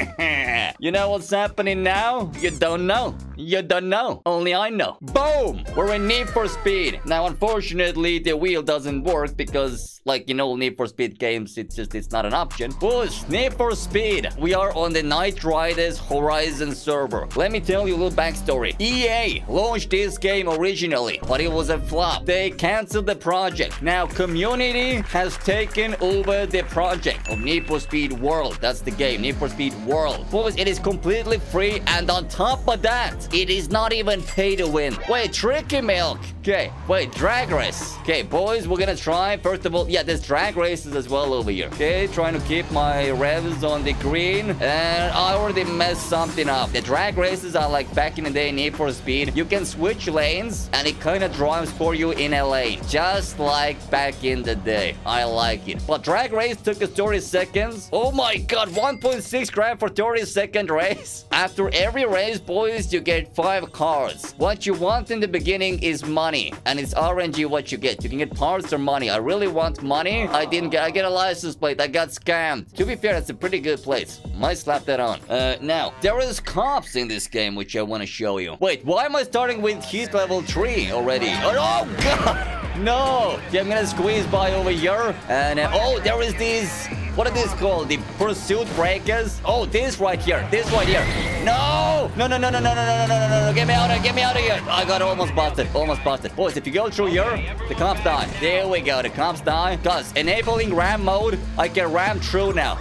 you know what's happening now? You don't know. You don't know. Only I know. Boom! We're in Need for Speed. Now, unfortunately, the wheel doesn't work because, like, you know, Need for Speed games, it's just, it's not an option. Push! Need for Speed. We are on the Night Riders Horizon server. Let me tell you a little backstory. EA launched this game originally, but it was a flop. They canceled the project. Now, community has taken over the project of Need for Speed World. That's the game, Need for Speed World. Boys, it is completely free, and on top of that, it is not even pay to win. Wait, Tricky Milk. Okay, wait, Drag Race. Okay, boys, we're gonna try. First of all, yeah, there's Drag Races as well over here. Okay, trying to keep my revs on the green. And I already messed something up. The Drag Races are like back in the day Need for Speed. You can switch lanes, and it kind of drives for you in a lane. Just like back in the day. I like it. But Drag Race took us 30 seconds. Oh my god, 1.6 grand for 30 second race. After every race, boys, you get get five cards. What you want in the beginning is money. And it's RNG what you get. You can get parts or money. I really want money. I didn't get I get a license plate. I got scammed. To be fair, it's a pretty good place. Might slap that on. Uh, now, there is cops in this game, which I want to show you. Wait, why am I starting with heat level 3 already? Oh, oh God! No! Yeah, I'm gonna squeeze by over here. And, uh, oh, there is this what are these called? The pursuit breakers? Oh, this right here. This right here. No! No, no, no, no, no, no, no, no, no, no, no. Get me out of here. Get me out of here. I got almost busted. Almost busted. Boys, if you go through here, the cops die. There we go. The cops die. Because enabling ram mode, I can ram through now.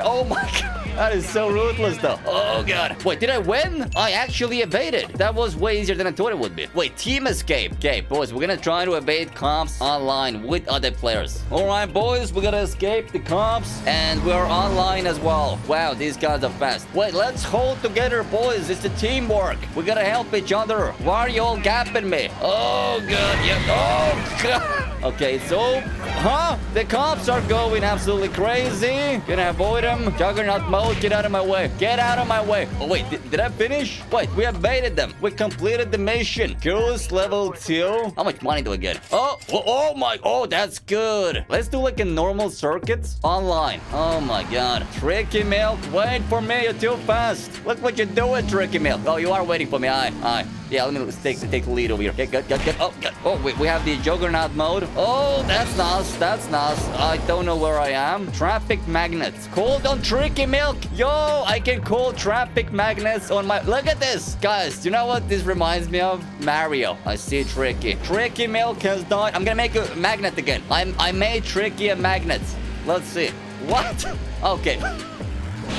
Oh my god. That is so ruthless, though. Oh, God. Wait, did I win? I actually evaded. That was way easier than I thought it would be. Wait, team escape. Okay, boys, we're gonna try to evade cops online with other players. All right, boys, we gotta escape the cops, and we're online as well. Wow, these guys are fast. Wait, let's hold together, boys. It's the teamwork. We gotta help each other. Why are you all gapping me? Oh, God. Yeah. Oh, God. Okay, so, huh? The cops are going absolutely crazy. Gonna avoid them. Juggernaut mode, get out of my way. Get out of my way. Oh, wait, did, did I finish? Wait, we baited them. We completed the mission. Cruise level 2. How much money do I get? Oh, oh, oh my, oh, that's good. Let's do like a normal circuit online. Oh my God. Tricky Milk, wait for me. You're too fast. Look what you're doing, Tricky Milk. Oh, you are waiting for me. Aye, aye. Yeah, let me take, take the lead over here. Okay, good, good, good. Oh, good. Oh, wait, we have the Juggernaut mode. Oh, that's nice. That's nice. I don't know where I am. Traffic magnets. Cold on Tricky Milk. Yo, I can call traffic magnets on my... Look at this. Guys, you know what this reminds me of? Mario. I see Tricky. Tricky Milk has died. I'm gonna make a magnet again. I'm, I made Tricky a magnet. Let's see. What? Okay.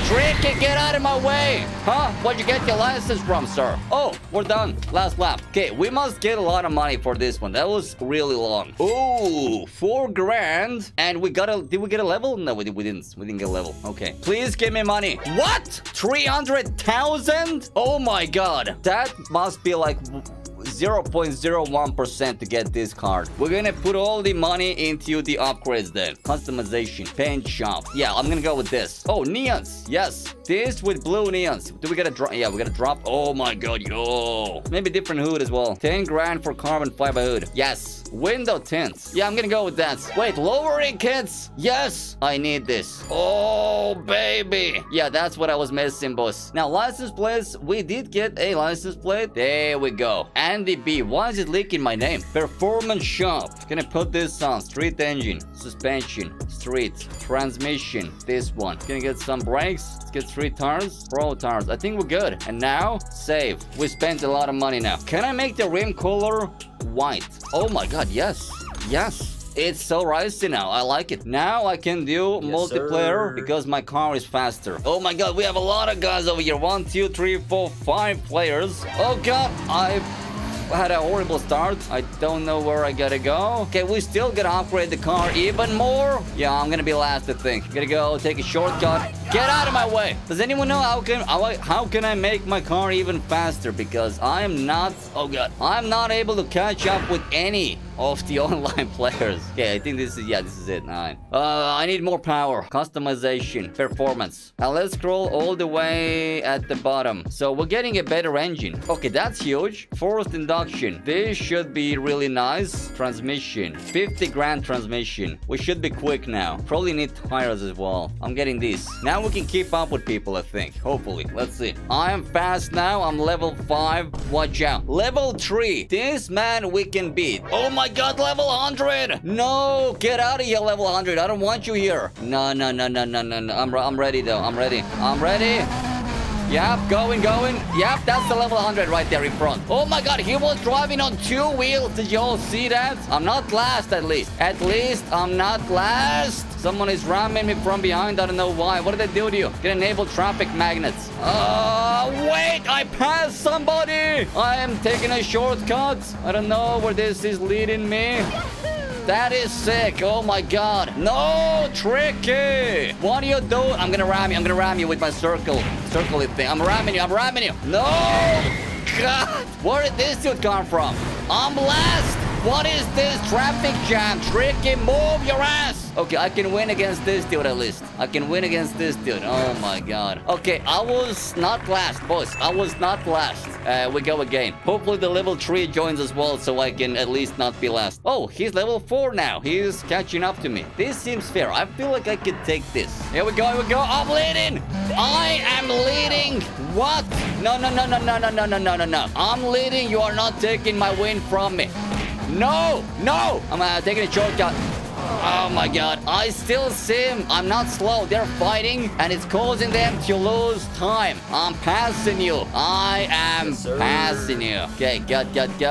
Tricky, get out of my way! Huh? Where'd you get your license from, sir? Oh, we're done. Last lap. Okay, we must get a lot of money for this one. That was really long. Ooh, four grand. And we got a... Did we get a level? No, we, we didn't. We didn't get a level. Okay. Please give me money. What? 300,000? Oh my god. That must be like 0.01% to get this card. We're gonna put all the money into the upgrades then. Customization, paint shop. Yeah, I'm gonna go with this. Oh, neons. Yes. This with blue neons. Do we gotta drop? Yeah, we gotta drop. Oh my god, yo. Maybe different hood as well. 10 grand for carbon fiber hood. Yes. Window tints. Yeah, I'm gonna go with that. Wait, lowering kits. Yes, I need this. Oh, baby. Yeah, that's what I was missing, boss. Now, license plates. We did get a license plate. There we go. Andy B. Why is it leaking my name? Performance shop. I put this on? Street engine. Suspension. Street. Transmission. This one. I get some brakes? Get three tires. Pro tires. I think we're good. And now, save. We spent a lot of money now. Can I make the rim color white? Oh my god, yes. Yes. It's so ricey now. I like it. Now I can do yes, multiplayer sir. because my car is faster. Oh my god, we have a lot of guys over here. One, two, three, four, five players. Oh god, I've had a horrible start. I don't know where I gotta go. Okay, we still gotta upgrade the car even more. Yeah, I'm gonna be last, I think. Gotta go take a shortcut. Get out of my way. Does anyone know how can how, I, how can I make my car even faster? Because I am not, oh god, I'm not able to catch up with any of the online players. Okay, I think this is, yeah, this is it. Uh, I need more power. Customization. Performance. Now let's scroll all the way at the bottom. So we're getting a better engine. Okay, that's huge. Forced induction. This should be really nice. Transmission. 50 grand transmission. We should be quick now. Probably need tires as well. I'm getting this. Now we can keep up with people, I think. Hopefully. Let's see. I am fast now. I'm level 5. Watch out. Level 3. This man we can beat. Oh my god, level 100. No, get out of here, level 100. I don't want you here. No, no, no, no, no, no, no. I'm, I'm ready, though. I'm ready. I'm ready. Yep, going, going. Yep, that's the level 100 right there in front. Oh my god, he was driving on two wheels. Did you all see that? I'm not last, at least. At least, I'm not last. Someone is ramming me from behind. I don't know why. What did they do to you? Get enable traffic magnets. Oh, wait. I passed somebody. I am taking a shortcut. I don't know where this is leading me. That is sick. Oh my god. No, tricky. What are you doing? I'm gonna ram you. I'm gonna ram you with my circle. Circle thing. I'm ramming you. I'm ramming you. No. God. Where did this dude come from? I'm last. What is this traffic jam? Tricky, move your ass. Okay, I can win against this dude at least. I can win against this dude. Oh my god. Okay, I was not last, boss. I was not last. Uh, we go again. Hopefully the level 3 joins as well so I can at least not be last. Oh, he's level 4 now. He's catching up to me. This seems fair. I feel like I could take this. Here we go, here we go. I'm leading. I am leading. What? No, no, no, no, no, no, no, no, no, no. I'm leading. You are not taking my win from me. No, no. I'm uh, taking a shortcut. Oh my god. I still see him. I'm not slow. They're fighting and it's causing them to lose time. I'm passing you. I am Yes, passing you. Okay, good, good, good.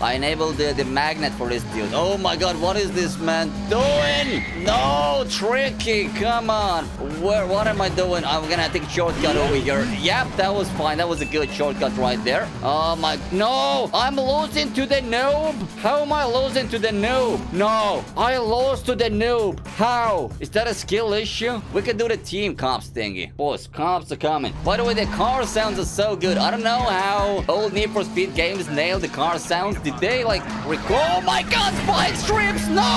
I enabled the, the magnet for this dude. Oh my god, what is this man doing? No, tricky. Come on. Where, what am I doing? I'm gonna take a shortcut over here. Yep, that was fine. That was a good shortcut right there. Oh my, no. I'm losing to the noob. How am I losing to the noob? No, I lost to the noob. How? Is that a skill issue? We can do the team comps thingy. Boys, comps are coming. By the way, the car sounds are so good. I don't know how old Need for Speed games nailed the car sounds. Did they like record? Oh my god, spike strips! No!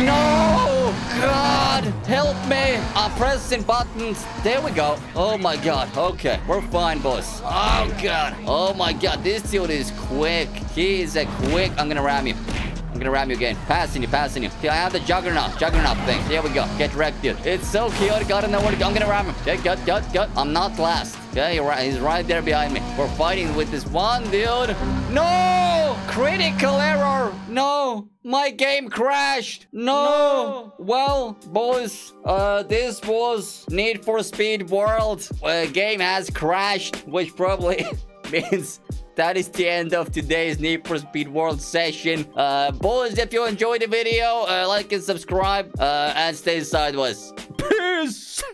No! God! Help me! I'm pressing buttons. There we go. Oh my god. Okay, we're fine, boss. Oh god. Oh my god, this dude is quick. He is a quick. I'm gonna ram you. I'm gonna ram you again. Passing you, passing you. Okay, I have the juggernaut, juggernaut thing. Here we go. Get wrecked, dude. It's so chaotic. I don't know where to go. I'm gonna ram him. Okay, good, good, good. I'm not last. Okay, right. He's right there behind me. We're fighting with this one dude. No! Critical error. No. My game crashed. No. Well, boys, uh, this was Need for Speed World. Uh, game has crashed, which probably means that is the end of today's Need for Speed World session. Uh, boys, if you enjoyed the video, uh, like and subscribe, uh, and stay sideways. Peace!